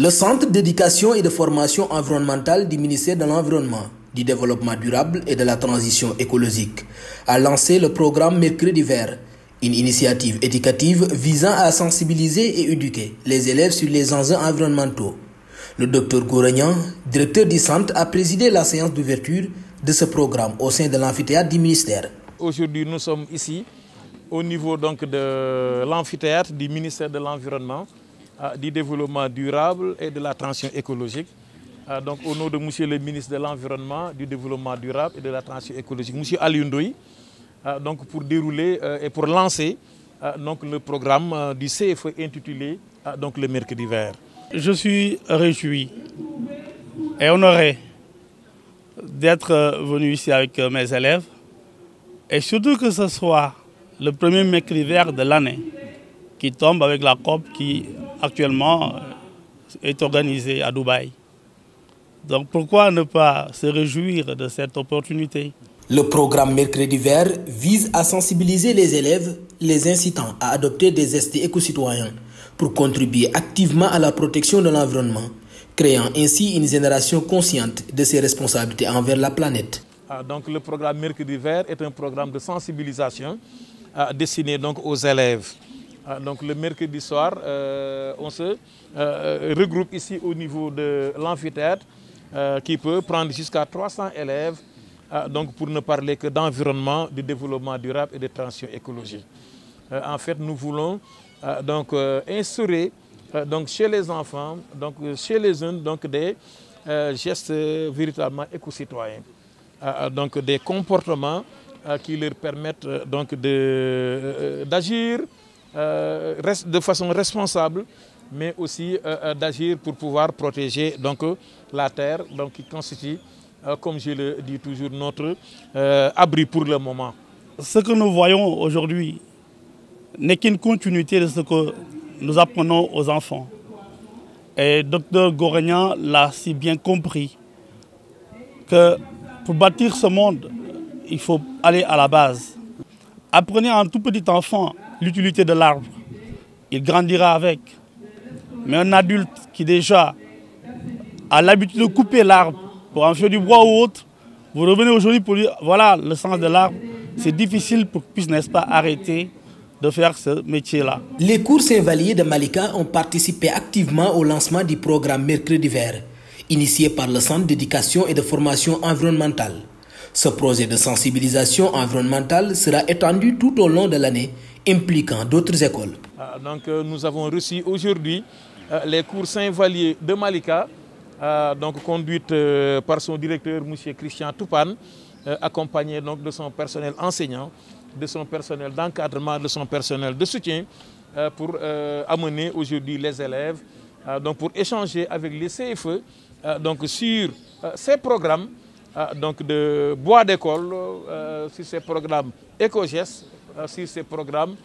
Le Centre d'éducation et de formation environnementale du ministère de l'Environnement, du Développement durable et de la transition écologique a lancé le programme Mercredi vert, une initiative éducative visant à sensibiliser et éduquer les élèves sur les enjeux environnementaux. Le docteur Gouragnan, directeur du centre, a présidé la séance d'ouverture de ce programme au sein de l'amphithéâtre du ministère. Aujourd'hui, nous sommes ici au niveau donc de l'amphithéâtre du ministère de l'Environnement, du Développement durable et de la transition écologique. Donc au nom de Monsieur le ministre de l'Environnement, du Développement durable et de la transition écologique, Monsieur Aliundoui, donc pour dérouler et pour lancer donc le programme du CFE intitulé donc le mercredi vert. Je suis réjoui et honoré d'être venu ici avec mes élèves et surtout que ce soit le premier mercredi vert de l'année qui tombe avec la COP qui actuellement est organisée à Dubaï. Donc pourquoi ne pas se réjouir de cette opportunité? Le programme Mercredi Vert vise à sensibiliser les élèves, les incitant à adopter des gestes éco-citoyens pour contribuer activement à la protection de l'environnement, créant ainsi une génération consciente de ses responsabilités envers la planète. Donc le programme Mercredi Vert est un programme de sensibilisation destiné donc aux élèves. Donc le mercredi soir, on se regroupe ici au niveau de l'amphithéâtre qui peut prendre jusqu'à 300 élèves donc pour ne parler que d'environnement, de développement durable et de transition écologique. En fait, nous voulons donc instaurer donc chez les enfants, donc chez les jeunes, donc des gestes véritablement éco-citoyens, donc des comportements qui leur permettent donc d'agir de façon responsable, mais aussi d'agir pour pouvoir protéger donc la terre, donc qui constitue, comme je le dis toujours, notre abri pour le moment. Ce que nous voyons aujourd'hui n'est qu'une continuité de ce que nous apprenons aux enfants. Et Dr Goregnan l'a si bien compris que pour bâtir ce monde, il faut aller à la base. Apprenez à un tout petit enfant l'utilité de l'arbre. Il grandira avec. Mais un adulte qui déjà a l'habitude de couper l'arbre pour en faire du bois ou autre, vous revenez aujourd'hui pour dire voilà le sens de l'arbre, c'est difficile pour qu'il puisse, n'est-ce pas, arrêter de faire ce métier-là. Les cours Saint-Vallier de Malika ont participé activement au lancement du programme Mercredi Vert, initié par le Centre d'éducation et de formation environnementale. Ce projet de sensibilisation environnementale sera étendu tout au long de l'année, impliquant d'autres écoles. Donc nous avons reçu aujourd'hui les cours Saint-Vallier de Malika, donc conduite par son directeur, M. Christian Toupane, accompagné donc de son personnel enseignant, de son personnel d'encadrement, de son personnel de soutien, pour amener aujourd'hui les élèves, donc pour échanger avec les CFE donc sur ces programmes donc de bois d'école, sur ces programmes éco-gestes, sur ces programmes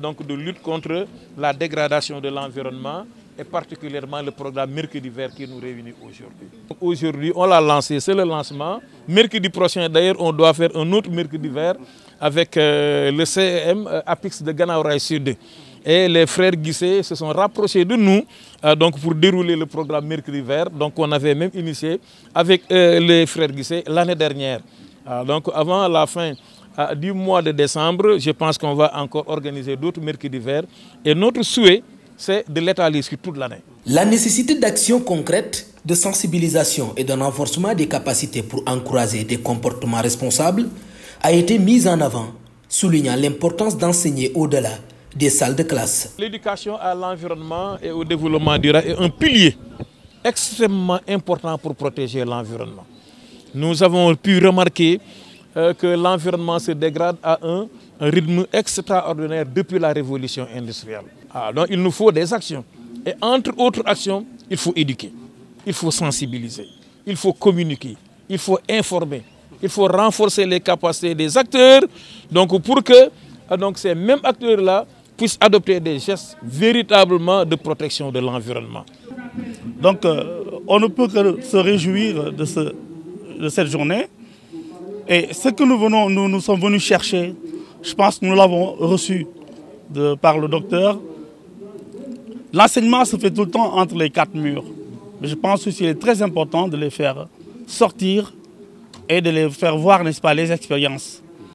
donc de lutte contre la dégradation de l'environnement et particulièrement le programme Mercredi Vert qui nous réunit aujourd'hui. Aujourd'hui, on l'a lancé, c'est le lancement. Mercredi prochain, d'ailleurs, on doit faire un autre Mercredi Vert avec le CEM APIX de Ganaouraï Sud. Et les frères Guissé se sont rapprochés de nous donc pour dérouler le programme Mercredi Vert. Donc on avait même initié avec les frères Guissé l'année dernière. donc avant la fin du mois de décembre, je pense qu'on va encore organiser d'autres mercredis verts. Et notre souhait, c'est de l'étaler sur toute l'année. La nécessité d'actions concrètes, de sensibilisation et d'un renforcement des capacités pour encourager des comportements responsables a été mise en avant, soulignant l'importance d'enseigner au-delà des salles de classe. L'éducation à l'environnement et au développement durable est un pilier extrêmement important pour protéger l'environnement. Nous avons pu remarquer que l'environnement se dégrade à un, rythme extraordinaire depuis la révolution industrielle. Ah, donc il nous faut des actions. Et entre autres actions, il faut éduquer, il faut sensibiliser, il faut communiquer, il faut informer, il faut renforcer les capacités des acteurs donc pour que donc, ces mêmes acteurs-là puissent adopter des gestes véritablement de protection de l'environnement. Donc euh, on ne peut que se réjouir de, ce, de cette journée. Et ce que nous, venons, nous, nous sommes venus chercher, je pense que nous l'avons reçu de, par le docteur, L'enseignement se fait tout le temps entre les quatre murs. Mais je pense qu'il est très important de les faire sortir et de les faire voir, n'est-ce pas, les expériences.